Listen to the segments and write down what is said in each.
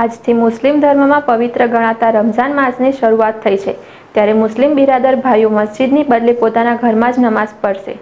આજથી મુસ્લિમ ધર્મમાં પવિત્ર ગણાતા રમઝાન માસની શરૂઆત થઈ છે. ત્યારે મુસ્લિમ બિરાદર ભાઈઓ મસ્જિદની બદલે પોતાના ઘરમાં જ નમાઝ પઢશે.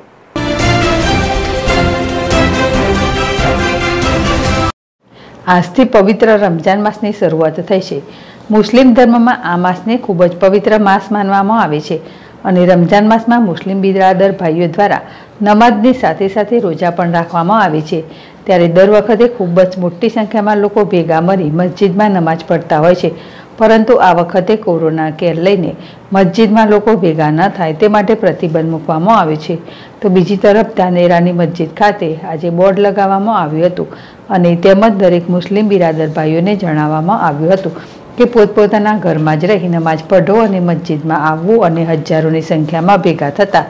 આજથી પવિત્ર રમઝાન માસની શરૂઆત થઈ છે. મુસ્લિમ ધર્મમાં આ માસને ખૂબ જ પવિત્ર માસ માનવામાં આવે છે અને રમજાન માસમાં મુસ્લિમ બિરાદર ભાઈઓ દ્વારા નમાઝની સાથે સાથે રોજા પણ રાખવામાં આવે છે. ત્યારે દર વખતે ખૂબ જ મોટી સંખ્યામાં લોકો ભેગા મળી મસ્જિદમાં નમાઝ પઢતા હોય છે. પરંતુ આ વખતે કોરોના કેર લઈને મસ્જિદમાં લોકો ભેગા ન થાય તે માટે પ્રતિબંધ મૂકવામાં આવ્યો છે. તો બીજી તરફ ધાનેરાની મસ્જિદ ખાતે આજે બોર્ડ લગાવવામાં આવ્યું હતું અને તેમજ દરેક મુસ્લિમ બિરાદર ભાઈઓને જણાવવામાં આવ્યું હતું કે પોતપોતાના ઘરમાં જ રહી નમાજ પઢો અને મસ્જિદમાં આવવું અને હજારોની સંખ્યામાં ભેગા થતા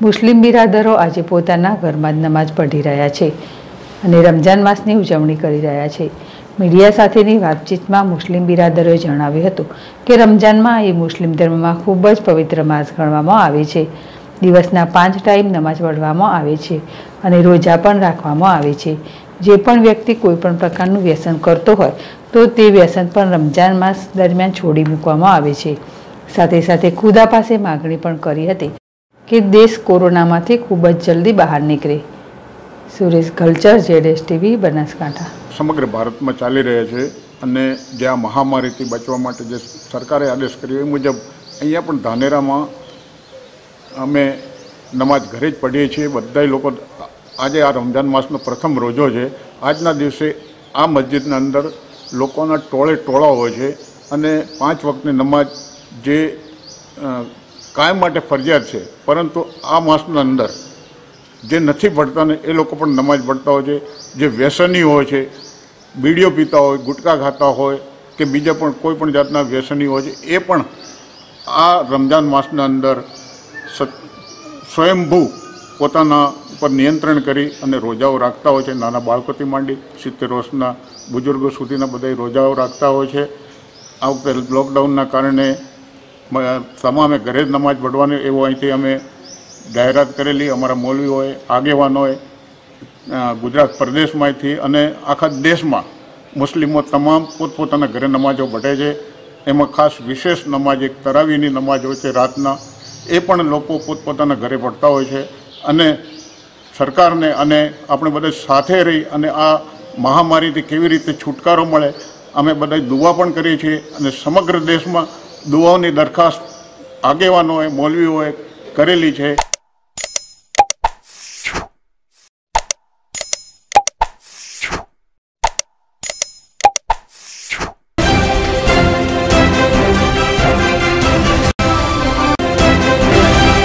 મુસ્લિમ બિરાદરો આજે પોતાના ઘરમાં જ નમાઝ પઢી રહ્યા છે. અને રમજાન માસની ઉજવણી કરી રહ્યા છે. મીડિયા સાથેની વાતચીતમાં મુસ્લિમ બિરાદરોએ જણાવ્યું હતું કે રમજાનમાં એ મુસ્લિમ ધર્મમાં ખૂબ જ પવિત્ર માસ ગણવામાં આવે છે. દિવસના પાંચ ટાઈમ નમાઝ પઢવામાં આવે છે અને રોજા પણ રાખવામાં આવે છે. જે પણ વ્યક્તિ કોઈ પણ પ્રકારનું વ્યસન કરતો હોય તો તે વ્યસન પણ રમજાન માસ દરમિયાન છોડી મૂકવામાં આવે છે. સાથે સાથે ખુદા પાસે માગણી પણ કરી હતી કે દેશ કોરોનામાંથી ખૂબ જ જલ્દી બહાર નીકળે. Suresh culture Z S TV, Banaskantha. સમગ્ર ભારતમાં ચાલી રહ્યા છે અને જે આ મહામારીથી બચવા માટે જે સરકારે આદેશ કર્યો એ મુજબ અહીંયા પણ ધાનેરામાં અમે નમાજ ઘરે જ પઢીએ છીએ. બધાય લોકો આજે આ રમજાન માસનો પ્રથમ રોજો છે. આજના દિવસે આ મસ્જિદના અંદર લોકોના ટોળે ટોળા હોય છે અને પાંચ વખતની નમાજ જે કાયમ માટે ફરજિયાત છે. પરંતુ આ માસના અંદર જે નથી ભણતા ને એ લોકો પણ નમાજ ભણતા હોય છે. જે વ્યસની હોય છે, બીડીઓ પીતા હોય, ગુટકા ખાતા હોય કે બીજા પણ કોઈ પણ જાતના વ્યસની હોય છે, એ પણ આ રમજાન માસના અંદર સ્વયંભૂ પોતાના ઉપર નિયંત્રણ કરી અને રોજાઓ રાખતા હોય છે. નાના બાળકોથી માંડી સિત્તેર વર્ષના બુઝુર્ગો સુધીના બધા રોજાઓ રાખતા હોય છે. આ વખતે લોકડાઉનના કારણે તમામે ઘરે જ નમાજ પઢવાની એવો અહીંથી અમે જાહેરાત કરેલી, અમારા મૌલવીઓએ આગેવાનોએ ગુજરાત પ્રદેશમાંથી અને આખા દેશમાં મુસ્લિમો તમામ પોતપોતાના ઘરે નમાજો ભટે છે. એમાં ખાસ વિશેષ નમાજ એક તરાવીની નમાજ હોય છે રાતના. એ પણ લોકો પોતપોતાના ઘરે પઢતા હોય છે. અને સરકારને અને આપણે બધા સાથે રહી અને આ મહામારીથી કેવી રીતે છુટકારો મળે, અમે બધા દુવા પણ કરીએ છીએ. અને સમગ્ર દેશમાં દુવાઓની દરખાસ્ત આગેવાનોએ, મૌલવીઓએ કરેલી છે.